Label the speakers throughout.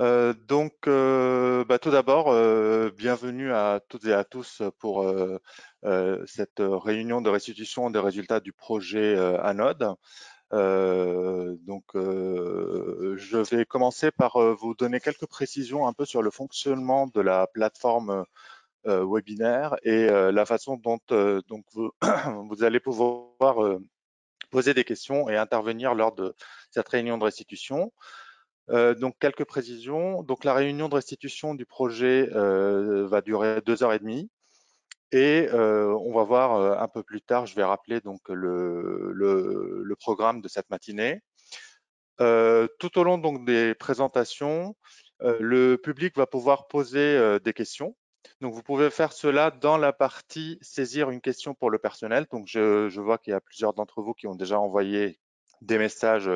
Speaker 1: Euh, donc, euh, bah, tout d'abord, euh, bienvenue à toutes et à tous pour cette réunion de restitution des résultats du projet Anode. donc, je vais commencer par vous donner quelques précisions un peu sur le fonctionnement de la plateforme webinaire et la façon dont donc vous, vous, allez pouvoir poser des questions et intervenir lors de cette réunion de restitution. Euh, donc quelques précisions. Donc la réunion de restitution du projet euh, va durer deux heures et demie. Et euh, on va voir un peu plus tard, je vais rappeler donc le, programme de cette matinée. tout au long des présentations, le public va pouvoir poser des questions. Donc vous pouvez faire cela dans la partie saisir une question pour le personnel. Donc je vois qu'il y a plusieurs d'entre vous qui ont déjà envoyé des messages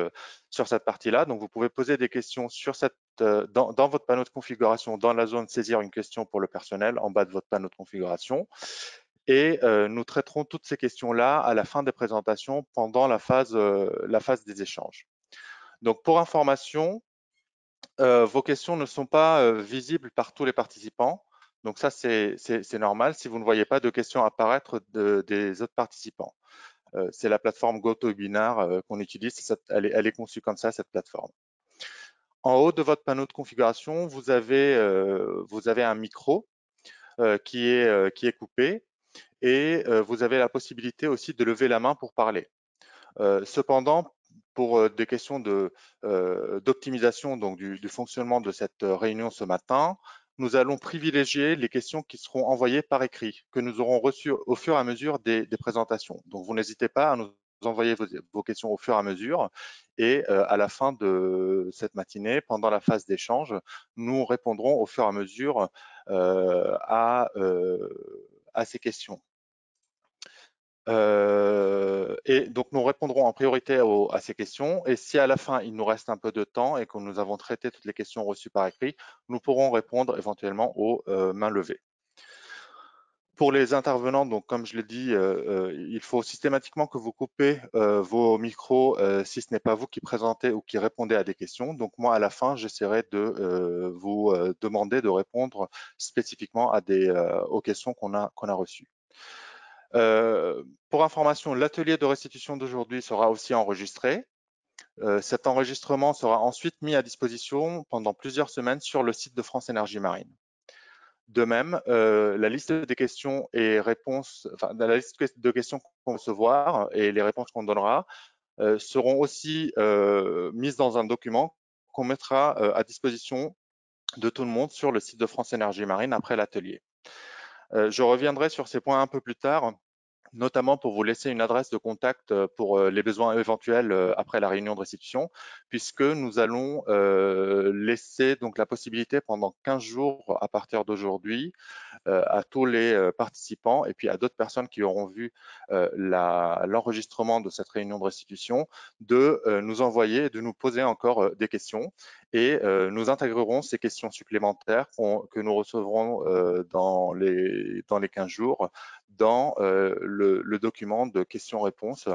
Speaker 1: sur cette partie-là. Donc, vous pouvez poser des questions sur cette, dans, votre panneau de configuration, dans la zone saisir une question pour le personnel, en bas de votre panneau de configuration. Et nous traiterons toutes ces questions-là à la fin des présentations pendant la phase, la phase des échanges. Donc, pour information, vos questions ne sont pas visibles par tous les participants. Donc ça, c'est normal si vous ne voyez pas de questions apparaître des autres participants. Euh, c'est la plateforme GoToWebinar euh, qu'on utilise. Elle est, conçue comme ça, cette plateforme. En haut de votre panneau de configuration, vous avez, euh, un micro qui, est, coupé et vous avez la possibilité aussi de lever la main pour parler. cependant, pour des questions d'optimisation du, du, fonctionnement de cette réunion ce matin, nous allons privilégier les questions qui seront envoyées par écrit, que nous aurons reçues au fur et à mesure des, présentations. Donc, vous n'hésitez pas à nous envoyer vos, questions au fur et à mesure. Et euh, à la fin de cette matinée, pendant la phase d'échange, nous répondrons au fur et à mesure euh, euh, à ces questions. Euh, et donc, nous répondrons en priorité à ces questions. Et si à la fin, il nous reste un peu de temps et que nous avons traité toutes les questions reçues par écrit, nous pourrons répondre éventuellement aux euh, mains levées. Pour les intervenants, donc comme je l'ai dit, euh, il faut systématiquement que vous coupez vos micros si ce n'est pas vous qui présentez ou qui répondez à des questions. Donc moi, à la fin, j'essaierai de vous demander de répondre spécifiquement aux questions qu'on a, qu'on a reçues. Euh, pour information, l'atelier de restitution d'aujourd'hui sera aussi enregistré. Euh, cet enregistrement sera ensuite mis à disposition pendant plusieurs semaines sur le site de France Énergie Marine. De même, euh, la liste des questions et réponses, enfin, la liste de questions qu'on va recevoir et les réponses qu'on donnera seront aussi mises dans un document qu'on mettra à disposition de tout le monde sur le site de France Énergie Marine après l'atelier. Euh, je reviendrai sur ces points un peu plus tard, notamment pour vous laisser une adresse de contact euh, pour euh, les besoins éventuels après la réunion de restitution, puisque nous allons laisser donc la possibilité pendant 15 jours à partir d'aujourd'hui à tous les participants et puis à d'autres personnes qui auront vu l'enregistrement de cette réunion de restitution de nous envoyer, de nous poser encore des questions. Et nous intégrerons ces questions supplémentaires que nous recevrons dans, les, dans les 15 jours dans le, le, document de questions-réponses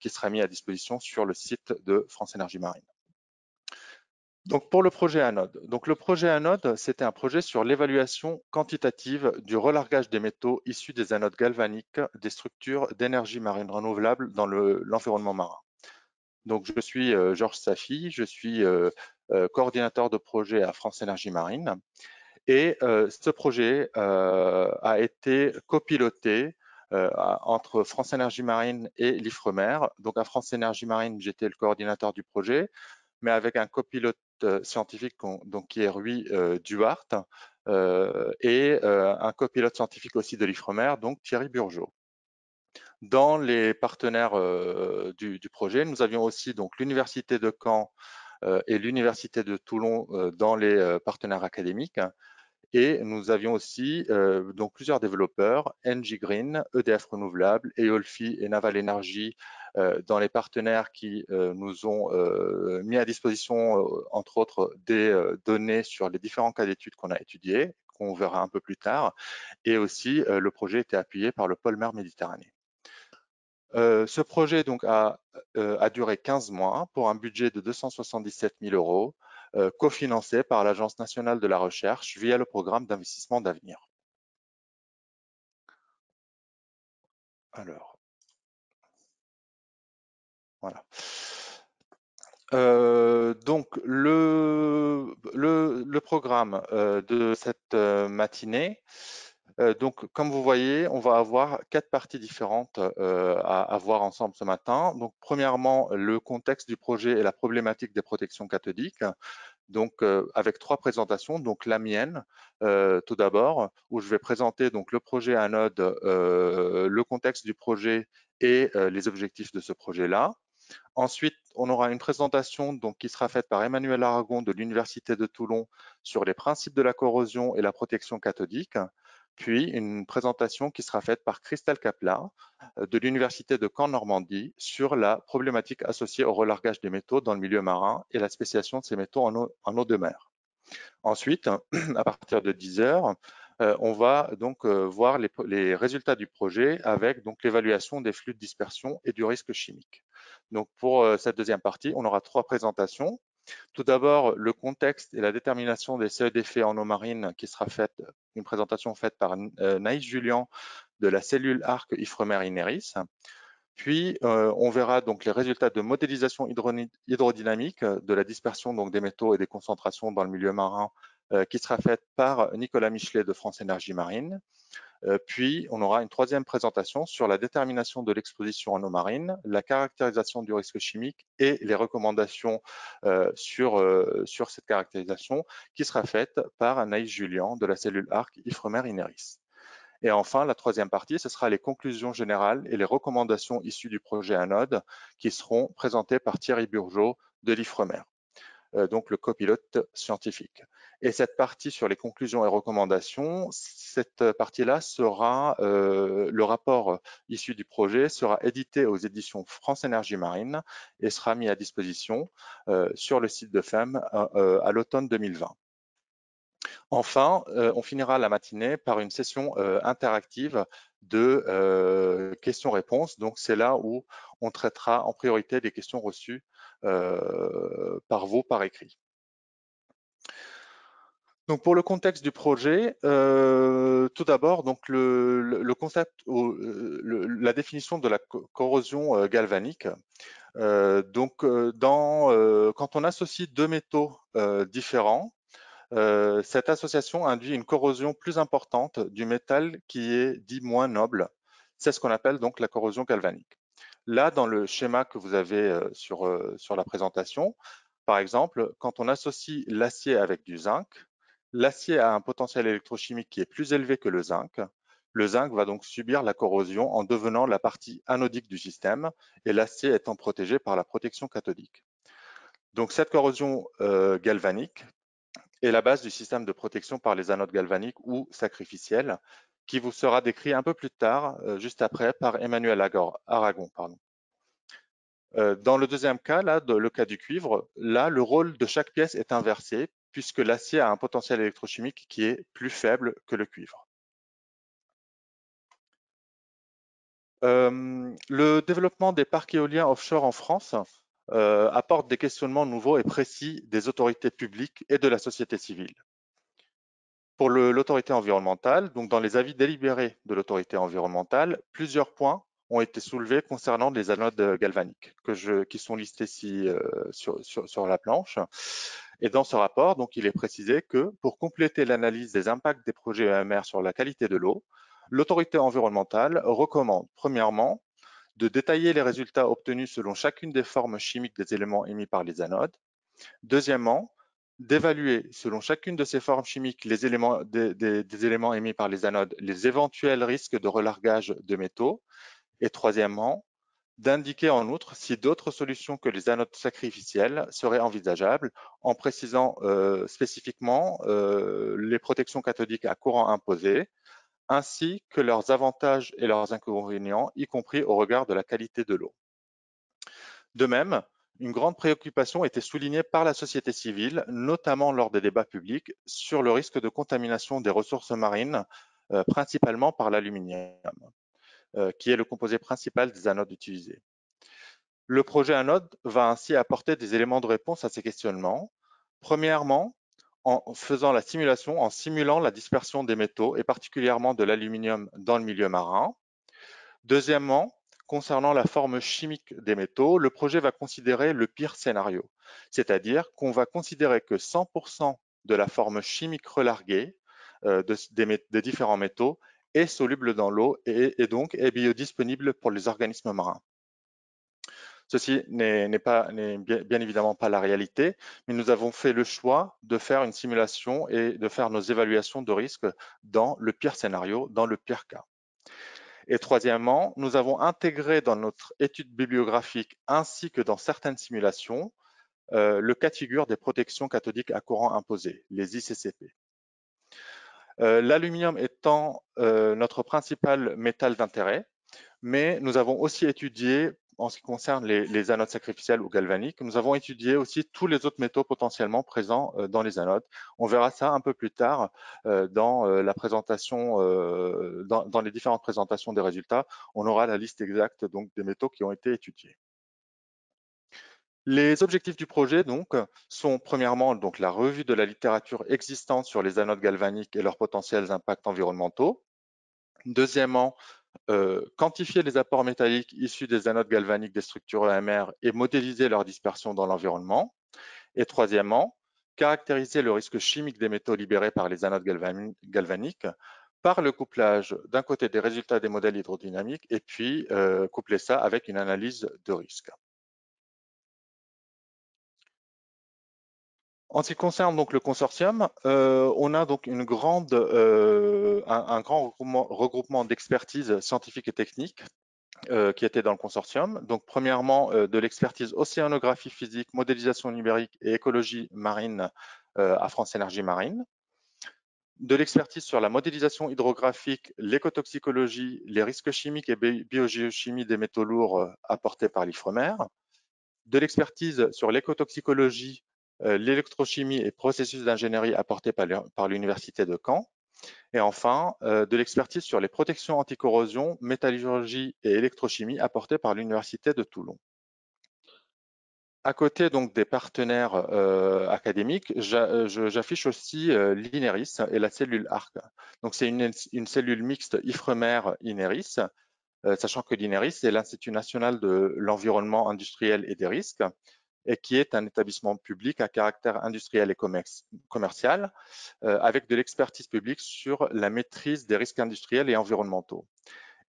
Speaker 1: qui sera mis à disposition sur le site de France Énergie Marine. Donc pour le projet Anode. Donc le projet Anode, c'était un projet sur l'évaluation quantitative du relargage des métaux issus des anodes galvaniques des structures d'énergie marine renouvelable dans l'environnement marin. Donc je suis Georges Safi, je suis euh, coordinateur de projet à France Énergie Marine. Et euh, ce projet euh, a été copiloté entre France Énergie Marine et l'IFREMER. Donc à France Énergie Marine, j'étais le coordinateur du projet, mais avec un copilote scientifique donc, qui est Rui Duarte et un copilote scientifique aussi de l'IFREMER, donc Thierry Burgeot. Dans les partenaires du, projet, nous avions aussi donc l'Université de Caen euh, et l'Université de Toulon euh, dans les euh, partenaires académiques. Et nous avions aussi donc plusieurs développeurs, NG Green, EDF Renouvelable, EOLFI et Naval Energy dans les partenaires qui nous ont mis à disposition, entre autres, des données sur les différents cas d'études qu'on a étudiés, qu'on verra un peu plus tard. Et aussi, le projet était appuyé par le pôle mer Méditerranée. Euh, ce projet donc a, euh, a, duré 15 mois pour un budget de 277 000 euros. Cofinancé par l'Agence nationale de la recherche via le programme d'investissement d'avenir. Alors, voilà. Euh, donc le, programme euh, de cette euh, matinée, donc comme vous voyez, on va avoir quatre parties différentes à, voir ensemble ce matin. Donc premièrement, le contexte du projet et la problématique des protections cathodiques. Donc avec trois présentations, donc la mienne tout d'abord, où je vais présenter donc le projet anode, le contexte du projet et les objectifs de ce projet-là. Ensuite, on aura une présentation donc, qui sera faite par Emmanuel Aragon de l'Université de Toulon sur les principes de la corrosion et la protection cathodique, puis une présentation qui sera faite par Christelle Kapla euh, de l'Université de Caen-Normandie sur la problématique associée au relargage des métaux dans le milieu marin et la spécialisation de ces métaux en eau, de mer. Ensuite, à partir de 10 heures, euh, on va donc euh, voir les, les, résultats du projet avec l'évaluation des flux de dispersion et du risque chimique. Donc pour cette deuxième partie, on aura trois présentations. Tout d'abord, le contexte et la détermination des seuils d'effet en eau marine qui sera faite, une présentation faite par euh, Naïs Julien de la cellule ARC Ifremer Ineris. Puis, euh, on verra donc les résultats de modélisation hydrodynamique de la dispersion donc, des métaux et des concentrations dans le milieu marin qui sera faite par Nicolas Michelet de France Énergie Marine. Euh, puis, on aura une troisième présentation sur la détermination de l'exposition en eau marine, la caractérisation du risque chimique et les recommandations euh, sur, euh, sur cette caractérisation qui sera faite par Anaïs Julien de la cellule ARC Ifremer Ineris. Et enfin, la troisième partie, ce sera les conclusions générales et les recommandations issues du projet Anode qui seront présentées par Thierry Burgeot de l'Ifremer. Euh, donc le copilote scientifique. Et cette partie sur les conclusions et recommandations, cette partie-là sera, euh, le rapport issu du projet sera édité aux éditions France Énergie Marine et sera mis à disposition euh, sur le site de FEM à l'automne 2020. Enfin, on finira la matinée par une session interactive de questions-réponses. Donc, c'est là où on traitera en priorité des questions reçues par vous par écrit. Pour le contexte du projet, euh, tout d'abord, donc le, concept, ou, la définition de la corrosion euh, galvanique. donc quand on associe deux métaux différents, cette association induit une corrosion plus importante du métal qui est dit moins noble. C'est ce qu'on appelle donc la corrosion galvanique. Là, dans le schéma que vous avez euh, sur, euh, sur la présentation, par exemple, quand on associe l'acier avec du zinc, l'acier a un potentiel électrochimique qui est plus élevé que le zinc. Le zinc va donc subir la corrosion en devenant la partie anodique du système et l'acier étant protégé par la protection cathodique. Donc cette corrosion euh, galvanique est la base du système de protection par les anodes galvaniques ou sacrificielles qui vous sera décrit un peu plus tard, euh, juste après, par Emmanuel Aragon. Pardon. Euh, dans le deuxième cas, là, le cas du cuivre, là, le rôle de chaque pièce est inversé puisque l'acier a un potentiel électrochimique qui est plus faible que le cuivre. Euh, le développement des parcs éoliens offshore en France apporte des questionnements nouveaux et précis des autorités publiques et de la société civile. Pour l'autorité environnementale, donc dans les avis délibérés de l'autorité environnementale, plusieurs points ont été soulevés concernant les anodes galvaniques qui sont listés ici euh, sur, sur, sur, la planche. Et dans ce rapport, donc, il est précisé que pour compléter l'analyse des impacts des projets EMR sur la qualité de l'eau, l'autorité environnementale recommande premièrement de détailler les résultats obtenus selon chacune des formes chimiques des éléments émis par les anodes. Deuxièmement, d'évaluer selon chacune de ces formes chimiques les éléments, des, éléments émis par les anodes, les éventuels risques de relargage de métaux. Et troisièmement, d'indiquer en outre si d'autres solutions que les anodes sacrificielles seraient envisageables, en précisant euh, spécifiquement euh, les protections cathodiques à courant imposé, ainsi que leurs avantages et leurs inconvénients, y compris au regard de la qualité de l'eau. De même, une grande préoccupation était soulignée par la société civile, notamment lors des débats publics, sur le risque de contamination des ressources marines, euh, principalement par l'aluminium, euh, qui est le composé principal des anodes utilisées. Le projet anode va ainsi apporter des éléments de réponse à ces questionnements. Premièrement, en faisant la simulation, en simulant la dispersion des métaux et particulièrement de l'aluminium dans le milieu marin. Deuxièmement, concernant la forme chimique des métaux, le projet va considérer le pire scénario, c'est-à-dire qu'on va considérer que 100% de la forme chimique relarguée euh, des, différents métaux est soluble dans l'eau et, et, donc est biodisponible pour les organismes marins. Ceci n'est bien, évidemment pas la réalité, mais nous avons fait le choix de faire une simulation et de faire nos évaluations de risque dans le pire scénario, dans le pire cas. Et troisièmement, nous avons intégré dans notre étude bibliographique ainsi que dans certaines simulations euh, le cas de figure des protections cathodiques à courant imposé, les ICCP. Euh, l'aluminium étant euh, notre principal métal d'intérêt, mais nous avons aussi étudié en ce qui concerne les, anodes sacrificielles ou galvaniques, nous avons étudié aussi tous les autres métaux potentiellement présents euh, dans les anodes. On verra ça un peu plus tard euh, dans euh, présentation, dans, les différentes présentations des résultats. On aura la liste exacte donc des métaux qui ont été étudiés. Les objectifs du projet donc sont premièrement donc la revue de la littérature existante sur les anodes galvaniques et leurs potentiels impacts environnementaux. Deuxièmement, euh, quantifier les apports métalliques issus des anodes galvaniques des structures EMR et modéliser leur dispersion dans l'environnement. Et troisièmement, caractériser le risque chimique des métaux libérés par les anodes galvaniques par le couplage d'un côté des résultats des modèles hydrodynamiques et puis euh, coupler ça avec une analyse de risque. En ce qui concerne donc le consortium, euh, on a donc euh, un, grand regroupement, d'expertise scientifique et technique euh, qui était dans le consortium. Donc, premièrement, de l'expertise océanographie physique, modélisation numérique et écologie marine à France Énergie Marine. De l'expertise sur la modélisation hydrographique, l'écotoxicologie, les risques chimiques et biogéochimie des métaux lourds apportés par l'IFREMER. De l'expertise sur l'écotoxicologie, euh, l'électrochimie et processus d'ingénierie apportés par l'Université de Caen. Et enfin, euh, de l'expertise sur les protections anticorrosion, métallurgie et électrochimie apportées par l'Université de Toulon. À côté donc des partenaires euh, académiques, j'affiche aussi l'INERIS et la cellule ARC. Donc c'est une, une, cellule mixte IFREMER-INERIS, sachant que l'INERIS est l'Institut national de l'environnement industriel et des risques, et qui est un établissement public à caractère industriel et commercial, euh, avec de l'expertise publique sur la maîtrise des risques industriels et environnementaux.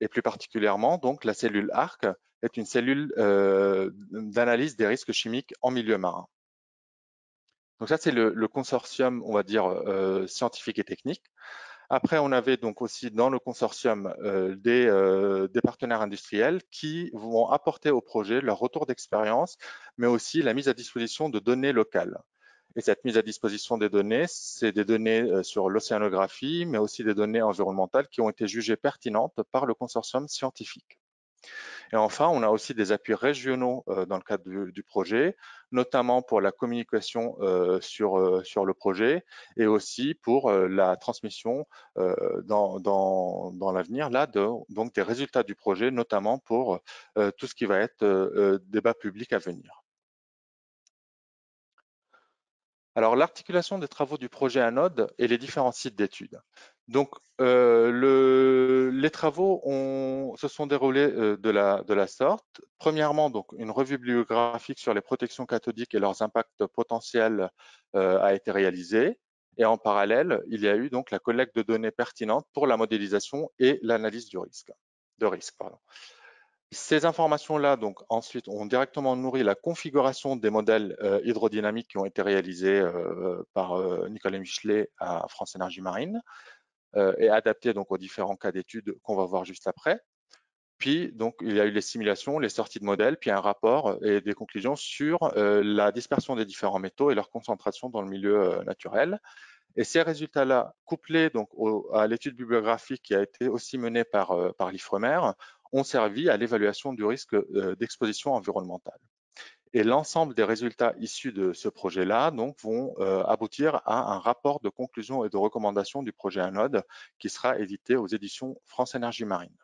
Speaker 1: Et plus particulièrement, donc, la cellule ARC est une cellule euh, d'analyse des risques chimiques en milieu marin. Donc ça, c'est le, consortium, on va dire, euh, scientifique et technique. Après, on avait donc aussi dans le consortium euh, euh, des, partenaires industriels qui vont apporter au projet leur retour d'expérience, mais aussi la mise à disposition de données locales. Et cette mise à disposition des données, c'est des données euh, sur l'océanographie, mais aussi des données environnementales qui ont été jugées pertinentes par le consortium scientifique. Et enfin, on a aussi des appuis régionaux euh, dans le cadre du, projet, notamment pour la communication euh, sur, euh, sur le projet et aussi pour la transmission dans, dans, dans l'avenir là de, donc des résultats du projet, notamment pour tout ce qui va être débat public à venir. Alors, l'articulation des travaux du projet Anode et les différents sites d'études. Donc, euh, les travaux se sont déroulés euh, de, la, sorte. Premièrement, donc, une revue bibliographique sur les protections cathodiques et leurs impacts potentiels euh, a été réalisée. Et en parallèle, il y a eu donc la collecte de données pertinentes pour la modélisation et l'analyse du risque. De risque. Ces informations-là, donc ensuite, ont directement nourri la configuration des modèles hydrodynamiques qui ont été réalisés par Nicolas Michelet à France Énergie Marine et adaptés donc aux différents cas d'études qu'on va voir juste après. Puis, donc, il y a eu les simulations, les sorties de modèles, puis un rapport et des conclusions sur la dispersion des différents métaux et leur concentration dans le milieu naturel. Et ces résultats-là, couplés donc à l'étude bibliographique qui a été aussi menée par, par l'IFREMER, ont servi à l'évaluation du risque euh, d'exposition environnementale. Et l'ensemble des résultats issus de ce projet-là donc vont euh, aboutir à un rapport de conclusion et de recommandation du projet Anode qui sera édité aux éditions France Énergie Marine.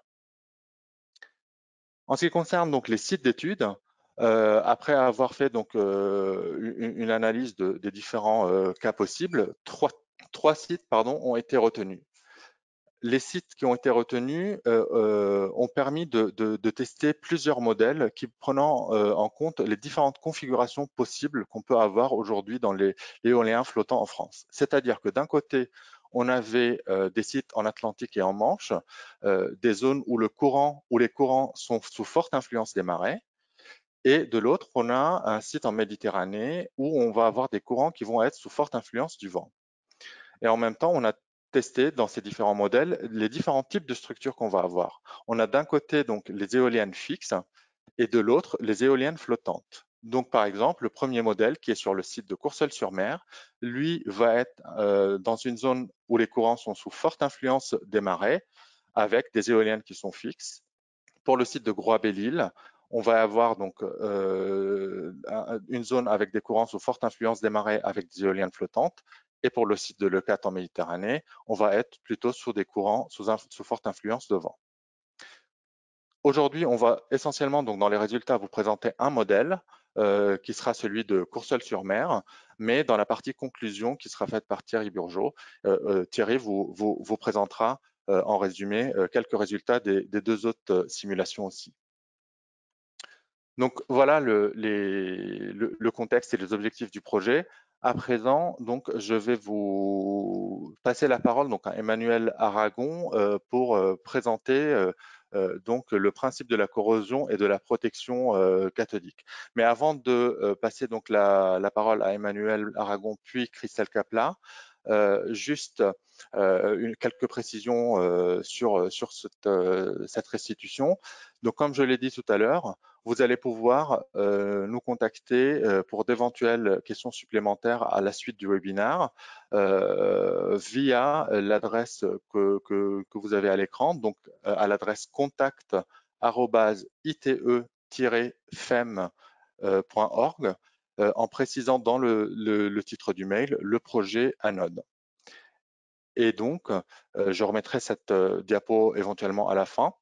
Speaker 1: En ce qui concerne donc les sites d'études, après avoir fait donc une, analyse des différents cas possibles, trois, sites ont été retenus les sites qui ont été retenus euh, euh, ont permis de, tester plusieurs modèles qui prenant euh, en compte les différentes configurations possibles qu'on peut avoir aujourd'hui dans les, éoliens flottants en France. C'est-à-dire que d'un côté, on avait des sites en Atlantique et en Manche, des zones où où les courants sont sous forte influence des marées, et de l'autre, on a un site en Méditerranée où on va avoir des courants qui vont être sous forte influence du vent. Et en même temps, on a tester dans ces différents modèles les différents types de structures qu'on va avoir. On a d'un côté donc les éoliennes fixes et de l'autre les éoliennes flottantes. Donc par exemple, le premier modèle qui est sur le site de Courseulles-sur-Mer, lui va être euh, dans une zone où les courants sont sous forte influence des marées avec des éoliennes qui sont fixes. Pour le site de Groix-Belle-Île, on va avoir donc euh, une zone avec des courants sous forte influence des marées avec des éoliennes flottantes et pour le site de Leucate en Méditerranée, on va être plutôt sur des courants sous, forte influence de vent. Aujourd'hui, on va essentiellement, donc dans les résultats, vous présenter un modèle euh, qui sera celui de Courseulles-sur-Mer, mais dans la partie conclusion qui sera faite par Thierry Burgeot, euh, euh, Thierry vous, présentera en résumé quelques résultats des, deux autres simulations aussi. Donc voilà le, contexte et les objectifs du projet. À présent, donc, je vais vous passer la parole donc, à Emmanuel Aragon euh, pour euh, présenter euh, donc, le principe de la corrosion et de la protection cathodique. Mais avant de passer donc, la, parole à Emmanuel Aragon puis Christelle Capla, juste quelques précisions sur, sur cette, cette restitution. Donc, comme je l'ai dit tout à l'heure, vous allez pouvoir euh, nous contacter euh, pour d'éventuelles questions supplémentaires à la suite du webinaire euh, via l'adresse que, vous avez à l'écran, donc à l'adresse contact@ite-fem.org en précisant dans le, le, titre du mail le projet Anode. Et donc, je remettrai cette diapo éventuellement à la fin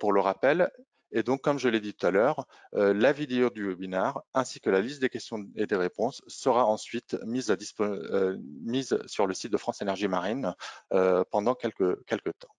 Speaker 1: pour le rappel. Et donc, comme je l'ai dit tout à l'heure, euh, la vidéo du webinaire ainsi que la liste des questions et des réponses sera ensuite mise, à euh, sur le site de France Énergie Marine euh, pendant quelques, quelques temps.